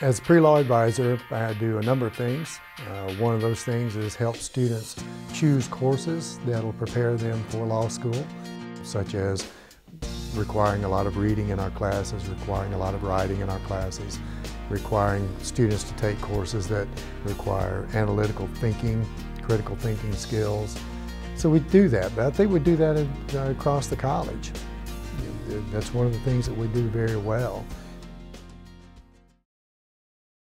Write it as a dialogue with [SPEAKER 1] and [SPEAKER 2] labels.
[SPEAKER 1] As a pre-law advisor, I do a number of things. Uh, one of those things is help students choose courses that'll prepare them for law school, such as requiring a lot of reading in our classes, requiring a lot of writing in our classes, requiring students to take courses that require analytical thinking, critical thinking skills. So we do that, but I think we do that in, uh, across the college. That's one of the things that we do very well.